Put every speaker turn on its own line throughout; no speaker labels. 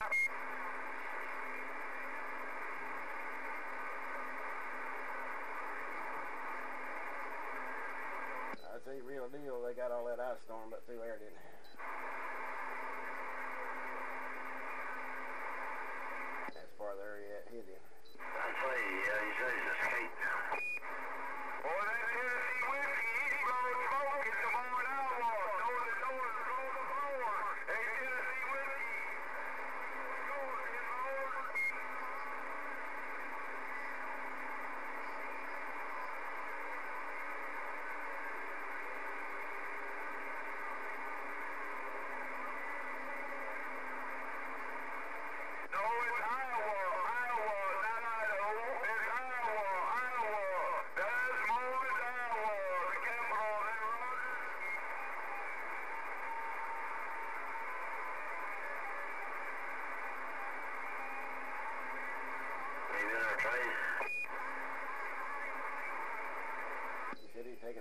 I see, real deal. They got all that ice storm up through there, didn't they?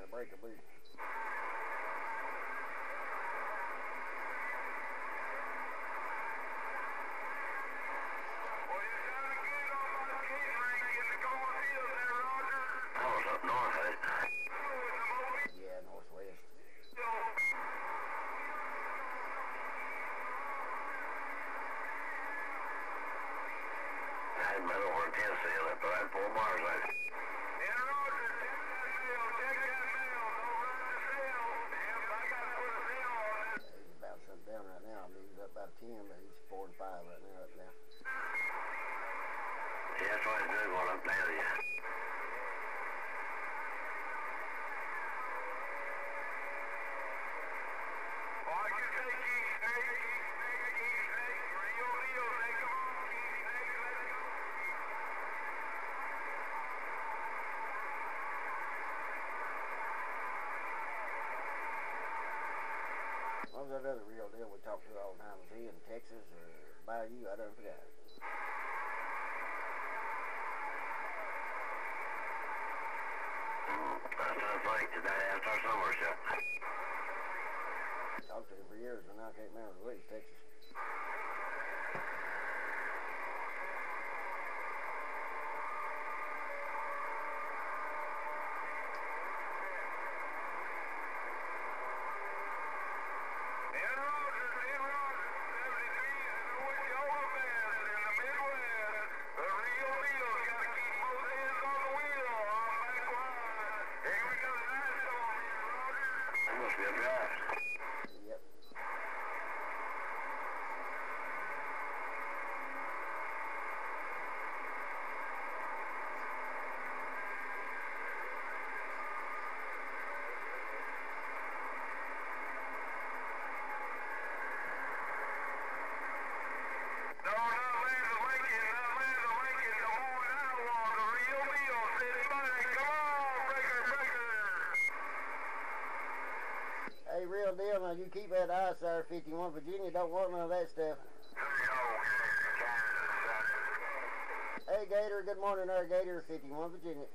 Taking a break of booze.
Well, you sound good on my skate rink in the cornfield there, Roger.
That was up north, eh?
Oh, in the Mobile.
Yeah, northwest.
I hadn't been over in Tennessee left, but I had four Mars out.
And Roger, check that mail, check that mail. Don't run the sale. Damn, I gotta put a sale on this.
He's about shut down right now. I mean, he's up about 10, but he's 4 and 5 right now up now.
Yeah, that's why it's good going up there to you.
Oh, I can take Keith Snake, Keith Snake, Keith Snake. Real deal, Snake. Come on, Keith Snake, let's go.
What was that other real deal we talked to all the time? Was he in Texas or Bayou? I don't forget.
What I think today after summer shut.
Talked to him for years, and I can't remember which Texas.
In Rogers, in Rogers, 73 is the Wichita Band in the Midwest. The real deal, gotta keep both hands on the wheel. I'm back wide. Here we go, nice on you, Rogers.
That must be a draft.
Yep.
No, not Land of Lincoln, not Land of Lincoln. Des Moines, Iowa, the real deal. Sit back, come on, breaker, breaker.
Hey, real deal. Now, you keep that ice there, 51 Virginia. Don't want none of that stuff. Hey, Gator. Good morning there, Gator, 51 Virginia.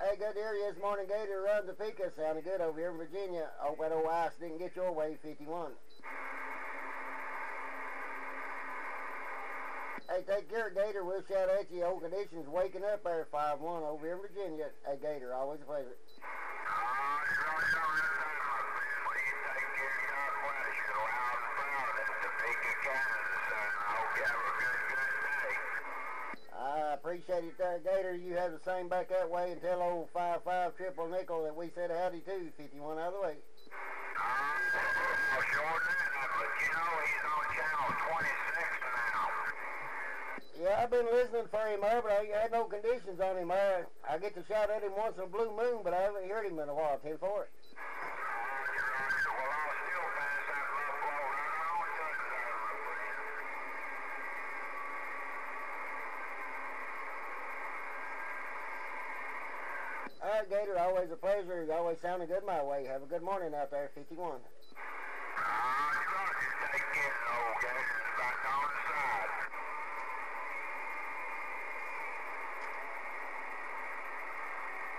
Hey, good to hear you this morning, Gator. Run Topeka. Sounding good over here in Virginia. Hope that old ice didn't get your way, 51. Hey, take care, Gator. We'll shout at you. Old conditions waking up there, 5-1 over here in Virginia. Hey, Gator, always a pleasure. I appreciate it there, Gator. You have the same back that way and tell old 5-5 triple nickel that we said howdy to, 51 out of the way. Yeah, I've been listening for him but I had no conditions on him there. I get to shout at him once in a blue moon, but I haven't heard him in a while. Ten for it. All right, Gator, always a pleasure. You always sounding good my way. Have a good morning out there, 51.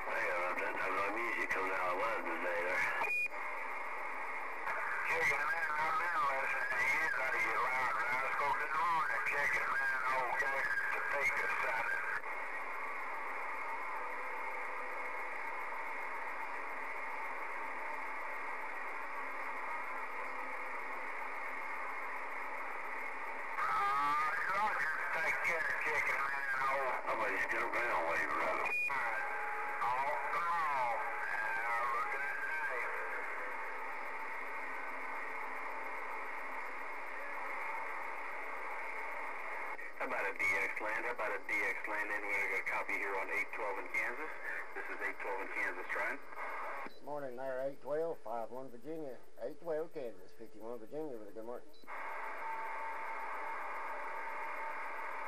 Hey, uh, no out of London today there.
Chicken man, I've been listening to you. Got to get loud, rascal. Good morning, chicken man. Old Gangster Topeka, son. Roger, take uh, care, chicken man. Oh,
Somebody's still around waving around.
alright. Oh, come on. Have a good night.
How about a DX land? How about a DX land? And we got a copy here on 812 in Kansas. This is 812 in Kansas, trying.
Morning there, 812, 51 Virginia. 812 Kansas, 51 Virginia with a good morning.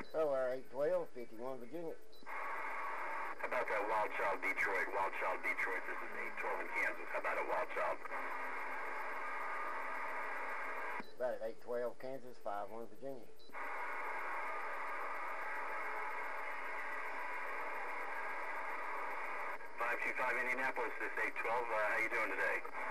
Hello there, 812, 51 Virginia.
How about that Wild Child Detroit? Wild Child Detroit. This is 812 in Kansas. How about a Wild Child?
About it, 812 Kansas, 51 Virginia.
Five two five Indianapolis. This 812. Uh, how you doing today?